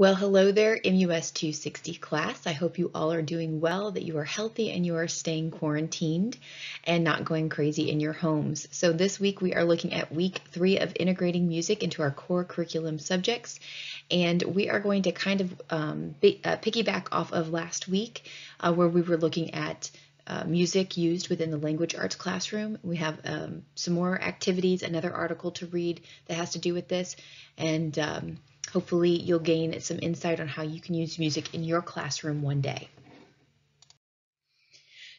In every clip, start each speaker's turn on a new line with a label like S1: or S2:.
S1: Well, hello there, MUS 260 class. I hope you all are doing well, that you are healthy and you are staying quarantined and not going crazy in your homes. So this week we are looking at week three of integrating music into our core curriculum subjects. And we are going to kind of um, uh, piggyback off of last week uh, where we were looking at uh, music used within the language arts classroom. We have um, some more activities, another article to read that has to do with this. And um, Hopefully you'll gain some insight on how you can use music in your classroom one day.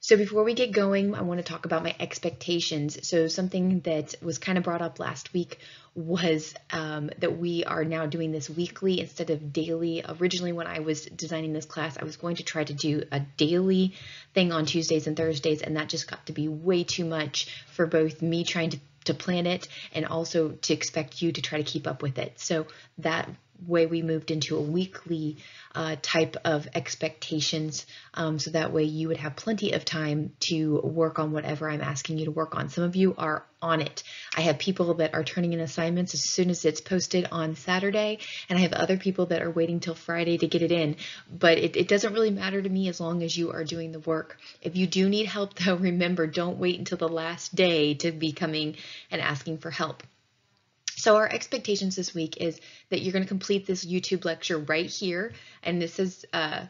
S1: So before we get going, I want to talk about my expectations. So something that was kind of brought up last week was um, that we are now doing this weekly instead of daily. Originally, when I was designing this class, I was going to try to do a daily thing on Tuesdays and Thursdays, and that just got to be way too much for both me trying to to plan it and also to expect you to try to keep up with it. So that way we moved into a weekly uh, type of expectations um, so that way you would have plenty of time to work on whatever I'm asking you to work on. Some of you are on it. I have people that are turning in assignments as soon as it's posted on Saturday, and I have other people that are waiting till Friday to get it in. But it, it doesn't really matter to me as long as you are doing the work. If you do need help, though, remember, don't wait until the last day to be coming and asking for help. So our expectations this week is that you're going to complete this YouTube lecture right here. And this is uh,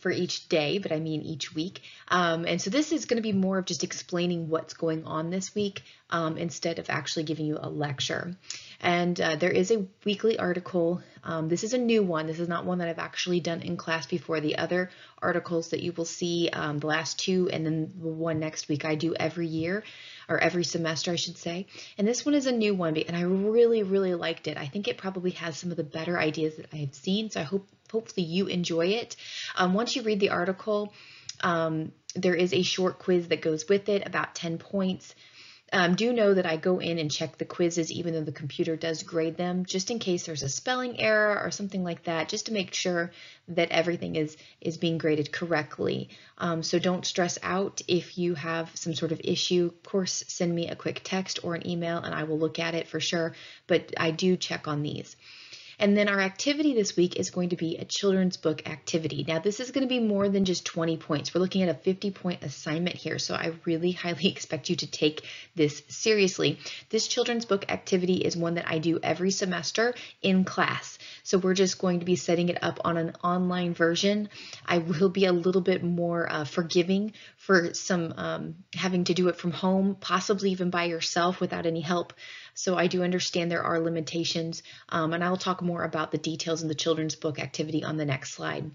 S1: for each day, but I mean each week. Um, and so this is going to be more of just explaining what's going on this week um, instead of actually giving you a lecture. And uh, there is a weekly article. Um, this is a new one. This is not one that I've actually done in class before. The other articles that you will see, um, the last two and then the one next week, I do every year or every semester, I should say. And this one is a new one, and I really, really liked it. I think it probably has some of the better ideas that I have seen, so I hope hopefully you enjoy it. Um, once you read the article, um, there is a short quiz that goes with it, about 10 points. Um, do know that I go in and check the quizzes even though the computer does grade them just in case there's a spelling error or something like that just to make sure that everything is is being graded correctly. Um, so don't stress out if you have some sort of issue. Of course, send me a quick text or an email and I will look at it for sure, but I do check on these. And then our activity this week is going to be a children's book activity. Now this is going to be more than just 20 points. We're looking at a 50 point assignment here, so I really highly expect you to take this seriously. This children's book activity is one that I do every semester in class. So we're just going to be setting it up on an online version. I will be a little bit more uh, forgiving for some um, having to do it from home, possibly even by yourself without any help. So I do understand there are limitations, um, and I'll talk more about the details in the children's book activity on the next slide.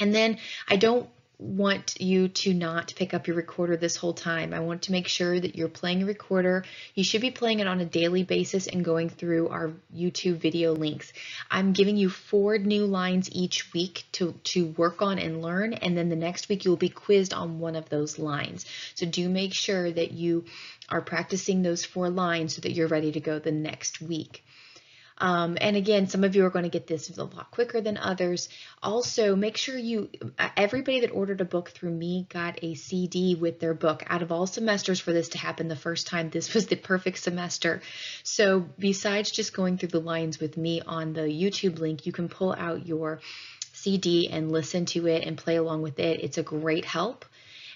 S1: And then I don't want you to not pick up your recorder this whole time. I want to make sure that you're playing a recorder. You should be playing it on a daily basis and going through our YouTube video links. I'm giving you four new lines each week to, to work on and learn, and then the next week you'll be quizzed on one of those lines. So do make sure that you are practicing those four lines so that you're ready to go the next week. Um, and again, some of you are going to get this a lot quicker than others. Also, make sure you, everybody that ordered a book through me got a CD with their book. Out of all semesters for this to happen the first time, this was the perfect semester. So besides just going through the lines with me on the YouTube link, you can pull out your CD and listen to it and play along with it. It's a great help.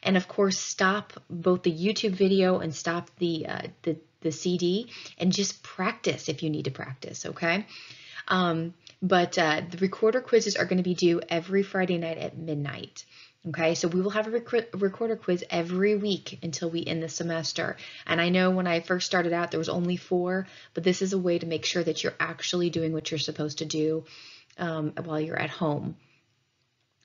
S1: And of course, stop both the YouTube video and stop the, uh, the the CD and just practice if you need to practice, okay? Um, but uh, the recorder quizzes are going to be due every Friday night at midnight. Okay, so we will have a rec recorder quiz every week until we end the semester. And I know when I first started out, there was only four, but this is a way to make sure that you're actually doing what you're supposed to do um, while you're at home.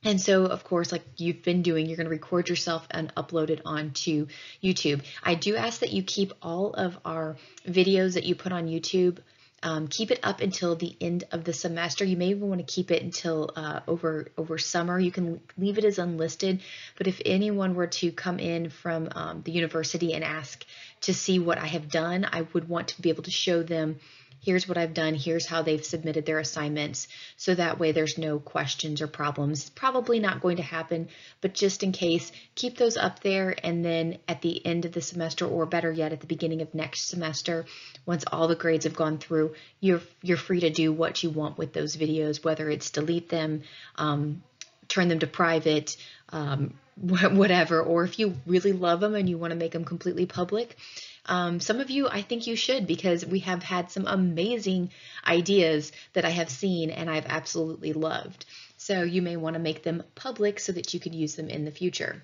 S1: And so, of course, like you've been doing, you're going to record yourself and upload it onto YouTube. I do ask that you keep all of our videos that you put on YouTube, um, keep it up until the end of the semester. You may even want to keep it until uh, over over summer. You can leave it as unlisted, but if anyone were to come in from um, the university and ask to see what I have done, I would want to be able to show them here's what I've done, here's how they've submitted their assignments. So that way there's no questions or problems. It's probably not going to happen, but just in case, keep those up there. And then at the end of the semester, or better yet, at the beginning of next semester, once all the grades have gone through, you're, you're free to do what you want with those videos, whether it's delete them, um, turn them to private, um, whatever, or if you really love them and you want to make them completely public, um, some of you, I think you should because we have had some amazing ideas that I have seen and I've absolutely loved. So you may want to make them public so that you can use them in the future.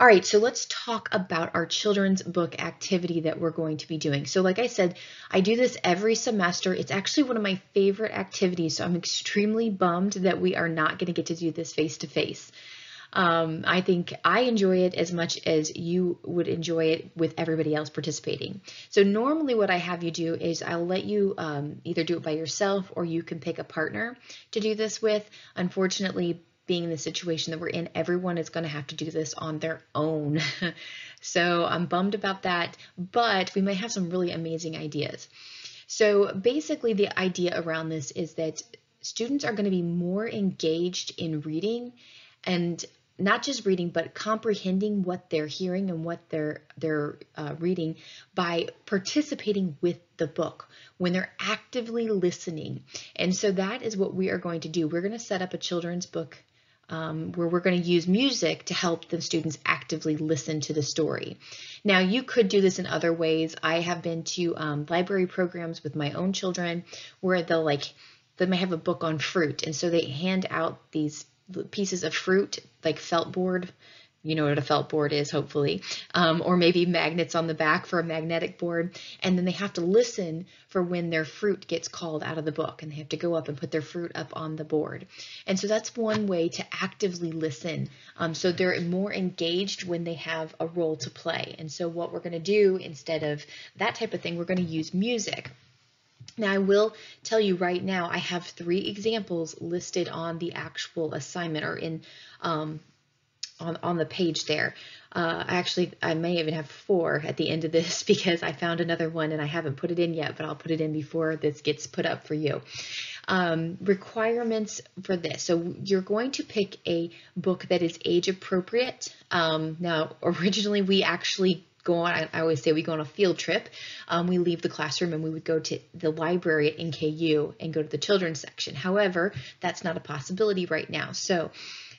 S1: All right, so let's talk about our children's book activity that we're going to be doing. So like I said, I do this every semester. It's actually one of my favorite activities, so I'm extremely bummed that we are not going to get to do this face to face. Um, I think I enjoy it as much as you would enjoy it with everybody else participating. So normally what I have you do is I'll let you um, either do it by yourself or you can pick a partner to do this with. Unfortunately, being in the situation that we're in, everyone is going to have to do this on their own. so I'm bummed about that, but we may have some really amazing ideas. So basically the idea around this is that students are going to be more engaged in reading and not just reading but comprehending what they're hearing and what they're they're uh, reading by participating with the book when they're actively listening and so that is what we are going to do we're going to set up a children's book um, where we're going to use music to help the students actively listen to the story. Now, you could do this in other ways. I have been to um, library programs with my own children where they'll like, they may have a book on fruit, and so they hand out these pieces of fruit, like felt board, you know what a felt board is, hopefully, um, or maybe magnets on the back for a magnetic board. And then they have to listen for when their fruit gets called out of the book, and they have to go up and put their fruit up on the board. And so that's one way to actively listen. Um, so they're more engaged when they have a role to play. And so what we're going to do instead of that type of thing, we're going to use music. Now I will tell you right now, I have three examples listed on the actual assignment or in um, on, on the page there. Uh, actually, I may even have four at the end of this because I found another one and I haven't put it in yet, but I'll put it in before this gets put up for you. Um, requirements for this. So you're going to pick a book that is age appropriate. Um, now, originally we actually go on, I, always say we go on a field trip. Um, we leave the classroom and we would go to the library at NKU and go to the children's section. However, that's not a possibility right now. So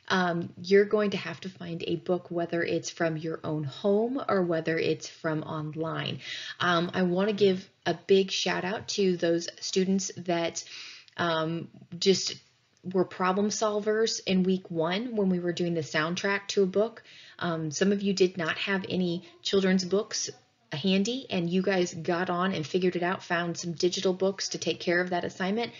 S1: um, you're going to have to find a book, whether it's from your own home or whether it's from online. Um, I want to give a big shout out to those students that um, just were problem solvers in week one when we were doing the soundtrack to a book. Um, some of you did not have any children's books handy and you guys got on and figured it out, found some digital books to take care of that assignment.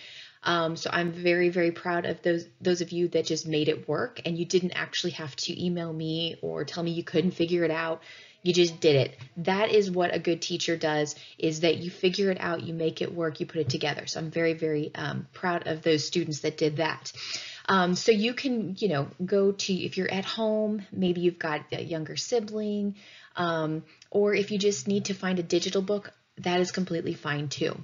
S1: Um, so I'm very, very proud of those those of you that just made it work and you didn't actually have to email me or tell me you couldn't figure it out. You just did it. That is what a good teacher does, is that you figure it out, you make it work, you put it together. So I'm very, very um, proud of those students that did that. Um, so you can, you know, go to, if you're at home, maybe you've got a younger sibling, um, or if you just need to find a digital book, that is completely fine too.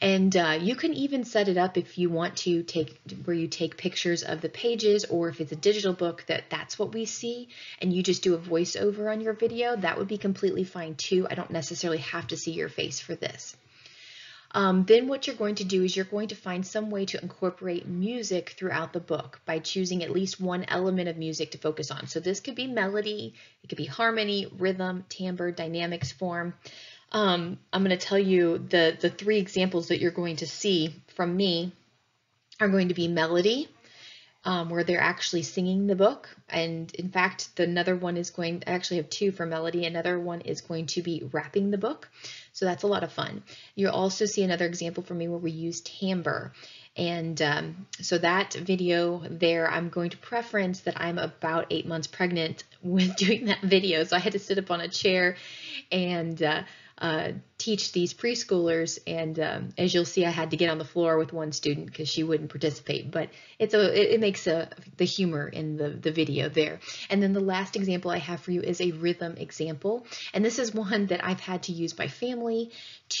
S1: And uh, you can even set it up if you want to take where you take pictures of the pages or if it's a digital book that that's what we see and you just do a voiceover on your video, that would be completely fine too. I don't necessarily have to see your face for this. Um, then what you're going to do is you're going to find some way to incorporate music throughout the book by choosing at least one element of music to focus on. So this could be melody, it could be harmony, rhythm, timbre, dynamics, form. Um, I'm going to tell you the, the three examples that you're going to see from me are going to be melody, um, where they're actually singing the book. And in fact, the, another one is going, I actually have two for melody. Another one is going to be rapping the book. So that's a lot of fun. You'll also see another example for me where we use timbre. And um, so that video there, I'm going to preference that I'm about eight months pregnant with doing that video. So I had to sit up on a chair and uh, uh, teach these preschoolers, and um, as you'll see, I had to get on the floor with one student because she wouldn't participate. But it's a it, it makes a the humor in the the video there. And then the last example I have for you is a rhythm example, and this is one that I've had to use my family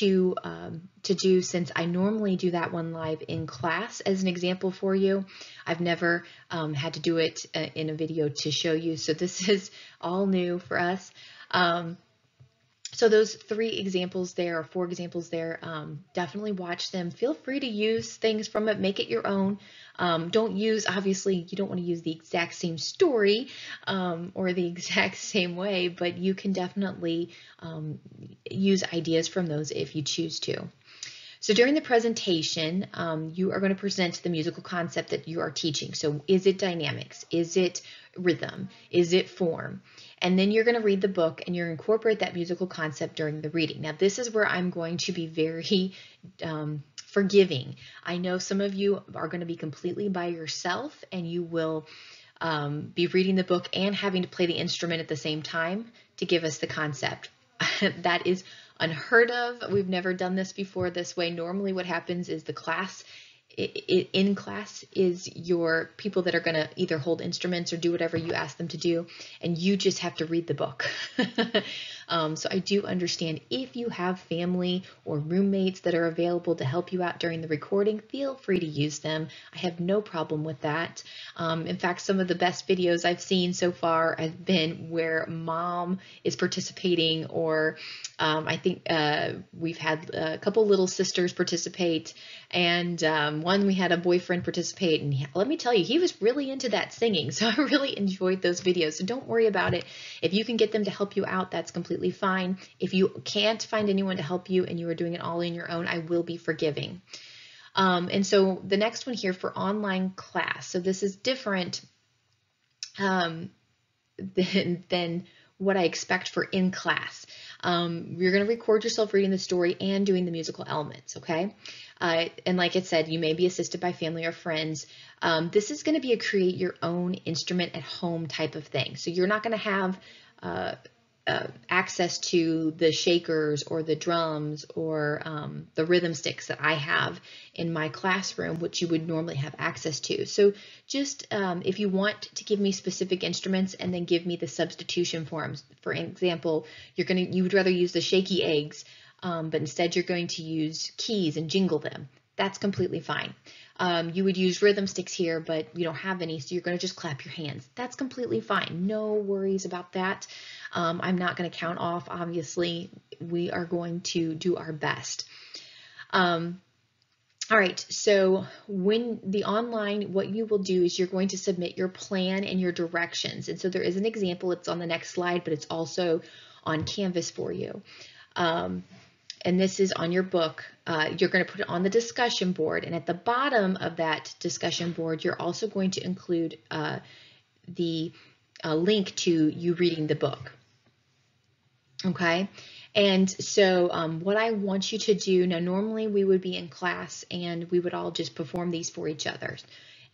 S1: to um, to do since I normally do that one live in class as an example for you. I've never um, had to do it uh, in a video to show you, so this is all new for us. Um, so those three examples there, or four examples there, um, definitely watch them. Feel free to use things from it, make it your own. Um, don't use, obviously, you don't want to use the exact same story um, or the exact same way, but you can definitely um, use ideas from those if you choose to. So during the presentation, um, you are going to present the musical concept that you are teaching. So is it dynamics? Is it rhythm? Is it form? And then you're going to read the book and you're incorporate that musical concept during the reading. Now this is where I'm going to be very um, forgiving. I know some of you are going to be completely by yourself and you will um, be reading the book and having to play the instrument at the same time to give us the concept. that is unheard of. We've never done this before this way. Normally what happens is the class in class is your people that are going to either hold instruments or do whatever you ask them to do, and you just have to read the book. um, so I do understand if you have family or roommates that are available to help you out during the recording, feel free to use them. I have no problem with that. Um, in fact, some of the best videos I've seen so far have been where mom is participating or um, I think uh, we've had a couple little sisters participate and um, one we had a boyfriend participate and he, let me tell you he was really into that singing so i really enjoyed those videos so don't worry about it if you can get them to help you out that's completely fine if you can't find anyone to help you and you are doing it all in your own i will be forgiving um, and so the next one here for online class so this is different um, than, than what I expect for in class. Um, you're going to record yourself reading the story and doing the musical elements, okay? Uh, and like I said, you may be assisted by family or friends. Um, this is going to be a create your own instrument at home type of thing. So you're not going to have uh, uh, access to the shakers or the drums or um, the rhythm sticks that I have in my classroom, which you would normally have access to. So just um, if you want to give me specific instruments and then give me the substitution forms, for example, you're gonna you would rather use the shaky eggs, um, but instead you're going to use keys and jingle them. That's completely fine. Um, you would use rhythm sticks here, but you don't have any, so you're going to just clap your hands. That's completely fine. No worries about that. Um, I'm not going to count off, obviously. We are going to do our best. Um, all right, so when the online, what you will do is you're going to submit your plan and your directions. And so there is an example, it's on the next slide, but it's also on Canvas for you. Um, and this is on your book. Uh, you're going to put it on the discussion board. And at the bottom of that discussion board, you're also going to include uh, the uh, link to you reading the book. Okay, and so um, what I want you to do, now normally we would be in class and we would all just perform these for each other.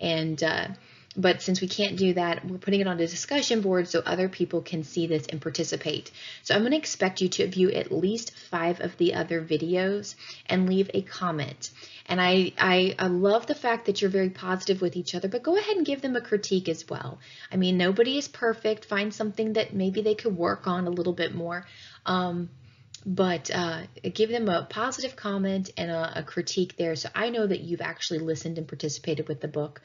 S1: And uh, but since we can't do that, we're putting it on a discussion board so other people can see this and participate. So I'm going to expect you to view at least five of the other videos and leave a comment. And I, I, I love the fact that you're very positive with each other, but go ahead and give them a critique as well. I mean, nobody is perfect. Find something that maybe they could work on a little bit more. Um, but uh, give them a positive comment and a, a, critique there so I know that you've actually listened and participated with the book.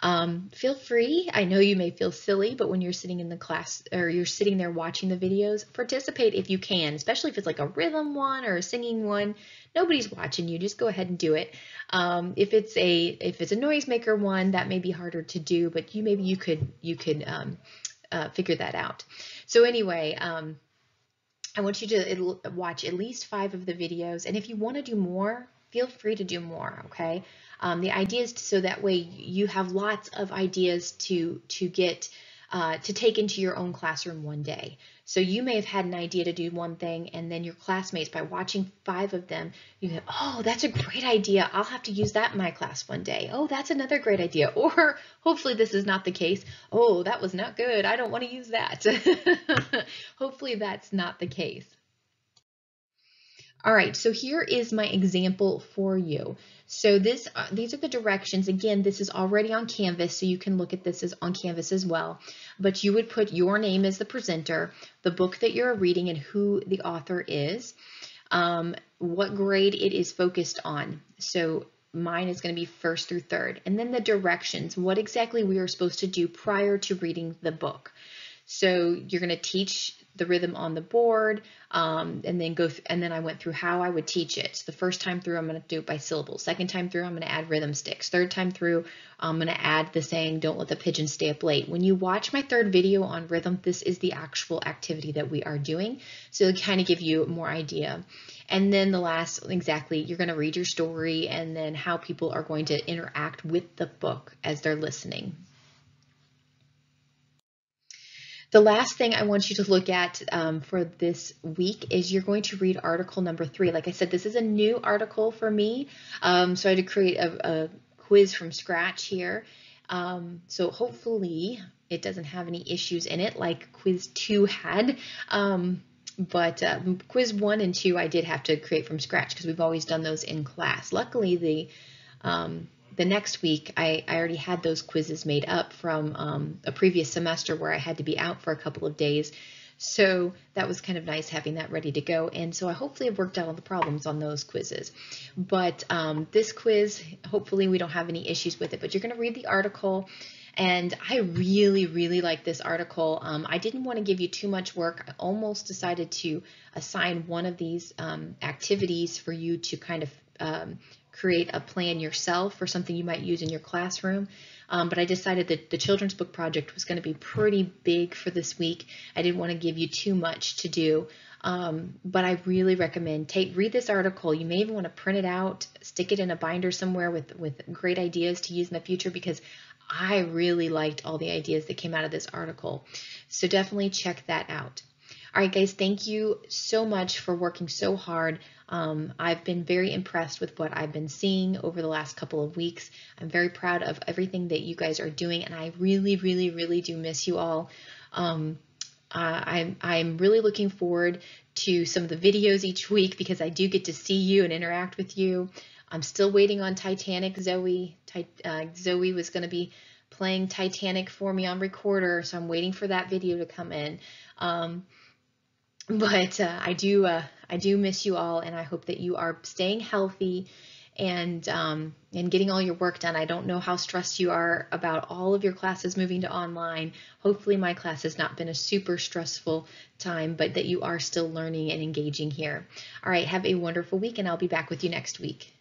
S1: Um, feel free. I know you may feel silly, but when you're sitting in the class or you're sitting there watching the videos, participate if you can, especially if it's like a rhythm one or a singing one. Nobody's watching you. Just go ahead and do it. Um, if it's a if it's a noisemaker one, that may be harder to do, but you maybe you could you could um, uh, figure that out. So anyway. Um, I want you to watch at least five of the videos, and if you want to do more, feel free to do more, okay? Um, the idea is so that way you have lots of ideas to, to get uh, to take into your own classroom one day. So you may have had an idea to do one thing and then your classmates, by watching five of them, you go, oh, that's a great idea. I'll have to use that in my class one day. Oh, that's another great idea. Or hopefully this is not the case. Oh, that was not good. I don't want to use that. hopefully that's not the case. All right, so here is my example for you. So this, uh, these are the directions. Again, this is already on Canvas, so you can look at this as on Canvas as well. But you would put your name as the presenter, the book that you're reading and who the author is, um, what grade it is focused on. So mine is going to be first through third. And then the directions, what exactly we are supposed to do prior to reading the book. So you're going to teach the rhythm on the board, um, and then go, and then I went through how I would teach it. So the first time through, I'm going to do it by syllables. Second time through, I'm going to add rhythm sticks. Third time through, I'm going to add the saying, don't let the pigeon stay up late. When you watch my third video on rhythm, this is the actual activity that we are doing. So to kind of give you more idea. And then the last, exactly, you're going to read your story and then how people are going to interact with the book as they're listening. The last thing I want you to look at um, for this week is you're going to read article number three. Like I said, this is a new article for me, um, so I had to create a, a quiz from scratch here. Um, so hopefully it doesn't have any issues in it like quiz two had. Um, but uh, quiz one and two I did have to create from scratch because we've always done those in class. Luckily, the um, the next week, I, I already had those quizzes made up from um, a previous semester where I had to be out for a couple of days. So that was kind of nice having that ready to go. And so I hopefully have worked out all the problems on those quizzes. But um, this quiz, hopefully we don't have any issues with it. But you're going to read the article. And I really, really like this article. Um, I didn't want to give you too much work. I almost decided to assign one of these um, activities for you to kind of um, create a plan yourself for something you might use in your classroom. Um, but I decided that the children's book project was going to be pretty big for this week. I didn't want to give you too much to do. Um, but I really recommend take read this article. You may even want to print it out, stick it in a binder somewhere with with great ideas to use in the future because I really liked all the ideas that came out of this article. So definitely check that out. All right, guys, thank you so much for working so hard. Um, I've been very impressed with what I've been seeing over the last couple of weeks. I'm very proud of everything that you guys are doing, and I really, really, really do miss you all. Um, uh, I'm, I'm really looking forward to some of the videos each week because I do get to see you and interact with you. I'm still waiting on Titanic, Zoe. uh, Zoe was going to be playing Titanic for me on recorder, so I'm waiting for that video to come in. Um, but uh, I do uh, I do miss you all, and I hope that you are staying healthy and um, and getting all your work done. I don't know how stressed you are about all of your classes moving to online. Hopefully, my class has not been a super stressful time, but that you are still learning and engaging here. All right, have a wonderful week, and I'll be back with you next week.